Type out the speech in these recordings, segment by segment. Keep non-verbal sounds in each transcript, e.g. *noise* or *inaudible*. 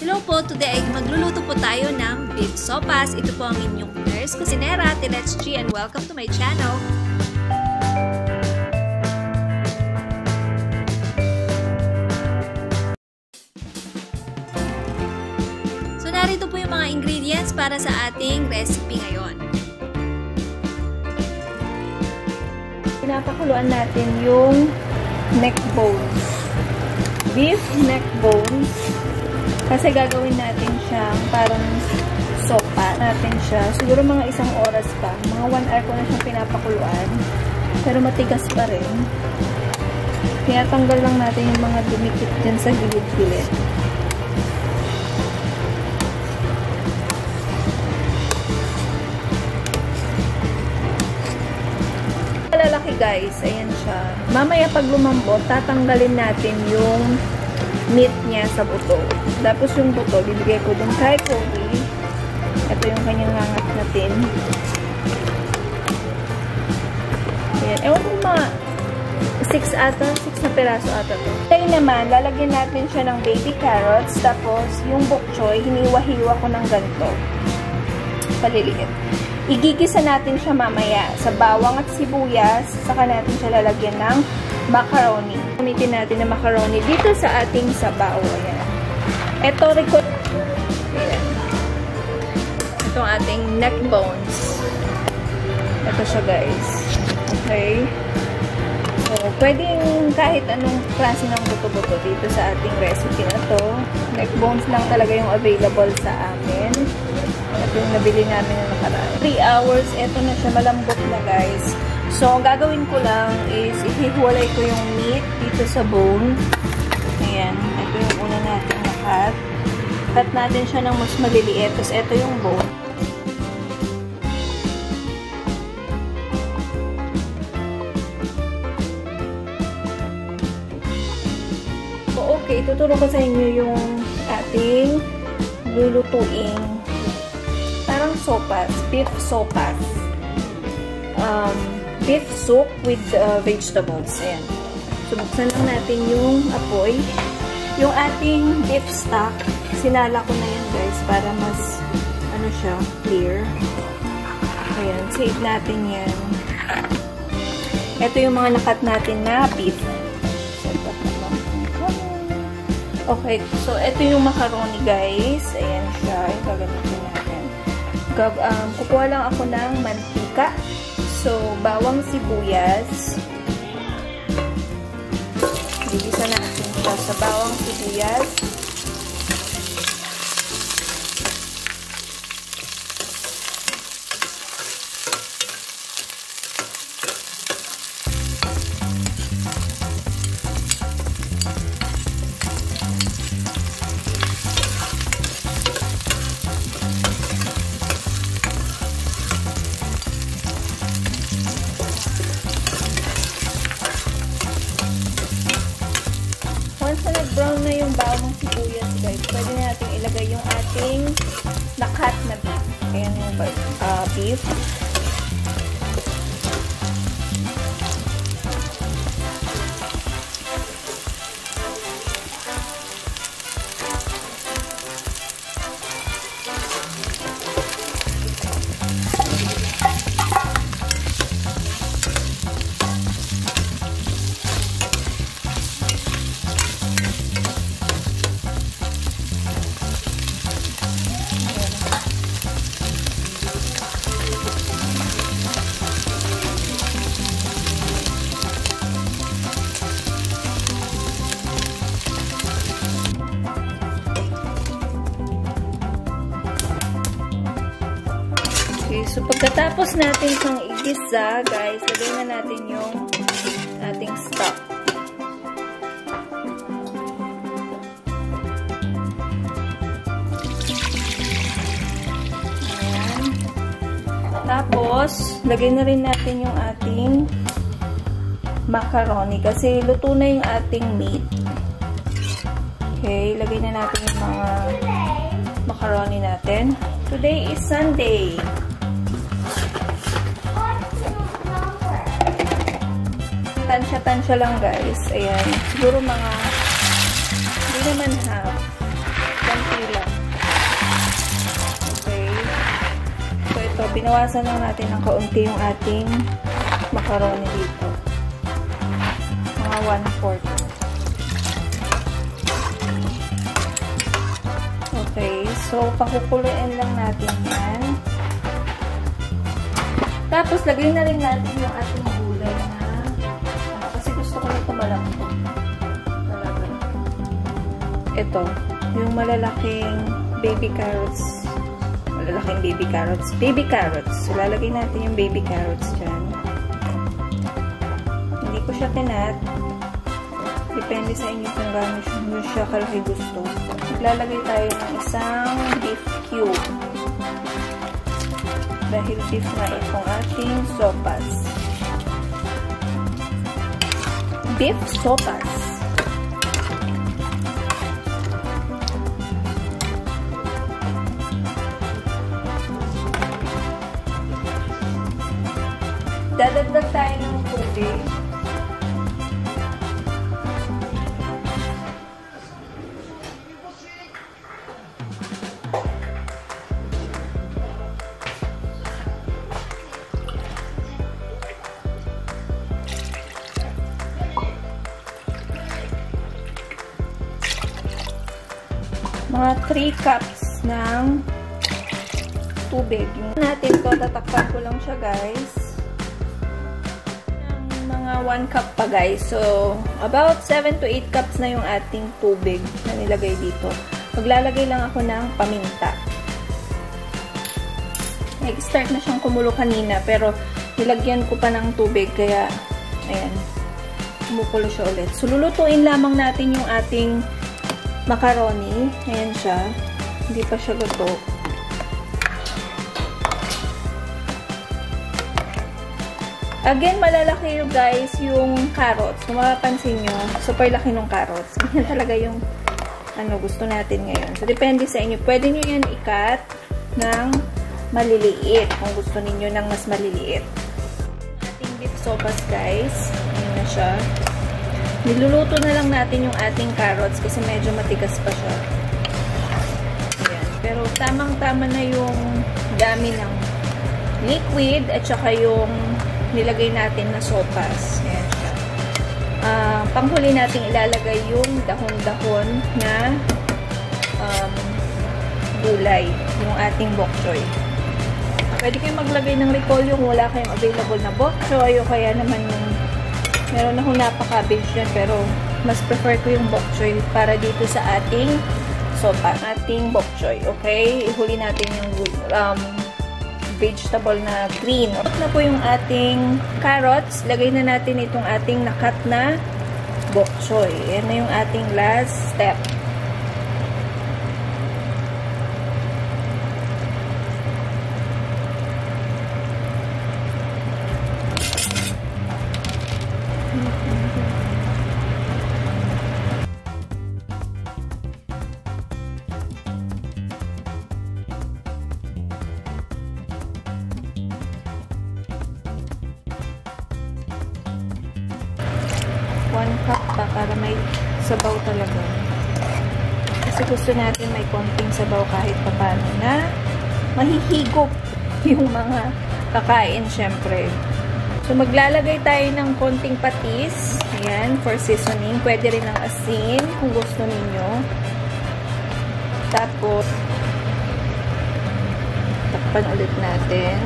Hello po, today ay magluluto po tayo ng beef sopas. Ito po ang inyong nurse kusinera, Tilets G, and welcome to my channel. So narito po yung mga ingredients para sa ating recipe ngayon. Pinapakuluan natin yung neck bones. Beef neck bones. Kasi gagawin natin siyang parang sopa natin siya. Siguro mga isang oras pa. Mga 1 hour ko na siyang pinapakuluan. Pero matigas pa rin. Kaya tanggal lang natin yung mga dumikit dyan sa gilid-gilid. lalaki guys, ayan siya. Mamaya pag lumambot, tatanggalin natin yung meat niya sa buto. Tapos yung buto, bibigay ko dun kay Kobe. Ito yung kanyang ngangat natin. Ayan. Ewan ko mga 6 ata, 6 na peraso ata to. Tayo naman, lalagyan natin siya ng baby carrots. Tapos, yung bok choy, hiniwa-hiwa ko ng ganito. Paliliit. Igigisa natin siya mamaya sa bawang at sibuyas. Saka natin siya lalagyan ng macaroni. Gamitin natin ng macaroni dito sa ating sabaw. Ito, record. Ayan. Ito ang ating neck bones. Ito siya, guys. Okay. So, pwedeng kahit anong klase ng buto-buto dito sa ating recipe na to. Neck bones lang talaga yung available sa amin. Ito yung nabili namin na nakaraan. 3 hours, ito na siya, malambot na guys. So, ang gagawin ko lang is, ihiwalay ko yung meat dito sa bone. Ayan, ito yung una natin na cut. Natin siya ng mas maliliit. Tapos, ito yung bone. So, okay, tuturo ko sa inyo yung ating lulutuing parang sopas, beef sopas. Um, beef soup with uh, vegetables. Ayan. So, buksan lang natin yung apoy. Yung ating beef stock, sinala ko na yan guys para mas, ano siya, clear. Ayan, save natin yan. Ito yung mga nakat natin na beef. Okay, so ito yung macaroni guys. Ayan siya. Yung gagamitin natin. Gag um, kukuha lang ako ng mantika. So, bawang sibuyas. Bigisa natin siya sa bawang sibuyas. Bawang sibuyas, guys, pwede na natin ilagay yung ating nakat na beef. Ayan yung uh, beef. So pagkatapos natin itong igisa, guys, lagay na natin yung ating stock. Ayan. Tapos, lagay na rin natin yung ating macaroni kasi luto na yung ating meat. Okay, lagay na natin yung mga macaroni natin. Today is Sunday. Matansya lang guys. Ayan. Siguro mga hindi naman half. Kunti lang. Okay. So ito, binawasan lang natin ng kaunti yung ating macaroni dito. Mga 1-4. Okay, so pakukuloyin lang natin yan. Tapos, lagay na rin natin yung ating malambot. Talaga. Ito, yung malalaking baby carrots. Malalaking baby carrots. Baby carrots. So, lalagay natin yung baby carrots dyan. Hindi ko siya tinat. Depende sa inyo kung gano'n nyo siya kalaki gusto. Maglalagay tayo ng isang beef cube. Dahil beef na itong ating sopas. Beef sopas. Dadagdag tayo mga 3 cups ng tubig. natin to tatakpan ko lang siya guys. Ng mga 1 cup pa guys. So, about 7 to 8 cups na yung ating tubig na nilagay dito. Maglalagay lang ako ng paminta. Nag-start na siyang kumulo kanina pero nilagyan ko pa ng tubig kaya ayan, kumukulo siya ulit. So, lulutuin lamang natin yung ating macaroni. Ayan siya. Hindi pa siya luto. Again, malalaki yung guys yung carrots. Kung mapapansin nyo, super laki ng carrots. Ganyan talaga yung ano gusto natin ngayon. So, depende sa inyo. Pwede nyo yan i-cut ng maliliit kung gusto ninyo ng mas maliliit. Ating beef sopas guys. Ayan na siya. Niluluto na lang natin yung ating carrots kasi medyo matigas pa siya. Ayan. Pero tamang-tama na yung dami ng liquid at saka yung nilagay natin na sopas. Ayan siya. Uh, panghuli natin ilalagay yung dahon-dahon na um, gulay, yung ating bok choy. Pwede kayong maglagay ng repolyo kung wala kayong available na bok choy o kaya naman yung Meron akong napaka-cabbage dyan, pero mas prefer ko yung bok choy para dito sa ating sopa, ating bok choy. Okay? Ihuli natin yung um, vegetable na green. At na po yung ating carrots. Lagay na natin itong ating nakat na bok choy. Yan na yung ating last step. May sabaw talaga. Kasi gusto natin may konting sabaw kahit papano na mahihigop *laughs* yung mga kakain syempre. So, maglalagay tayo ng konting patis. Ayan, for seasoning. Pwede rin ng asin kung gusto ninyo. Tapos, takpan ulit natin.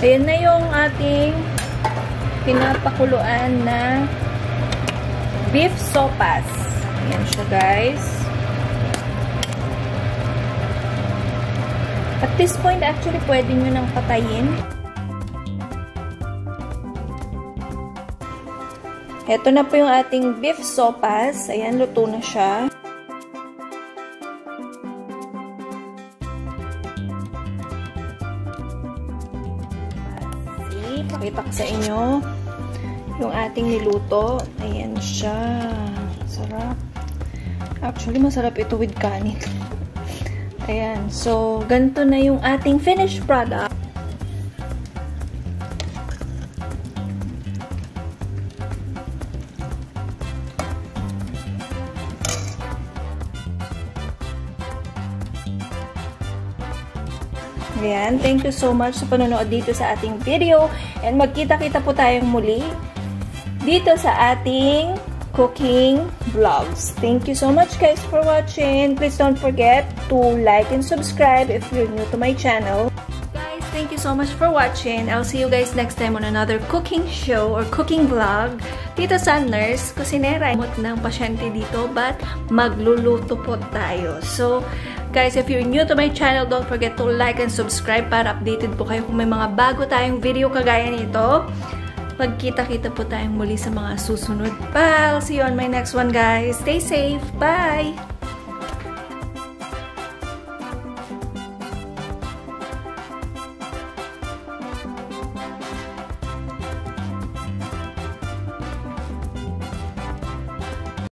Ayan na yung ating pinapakuluan na beef sopas. Ayan siya guys. At this point, actually, pwede nyo nang patayin. Ito na po yung ating beef sopas. Ayan, luto na siya. Pakita ko sa inyo yung ating niluto. Ayan siya. Sarap. Actually, masarap ito with kanin. *laughs* Ayan. So, ganito na yung ating finished product. Ayan, thank you so much sa panonood dito sa ating video. And magkita-kita po tayong muli dito sa ating cooking vlogs. Thank you so much guys for watching. Please don't forget to like and subscribe if you're new to my channel. Guys, thank you so much for watching. I'll see you guys next time on another cooking show or cooking vlog dito sa Nurse Kusinera. Mot ng pasyente dito but magluluto po tayo. So, Guys, if you're new to my channel, don't forget to like and subscribe para updated po kayo kung may mga bago tayong video kagaya nito. Magkita-kita po tayong muli sa mga susunod pa. I'll see you on my next one, guys. Stay safe. Bye!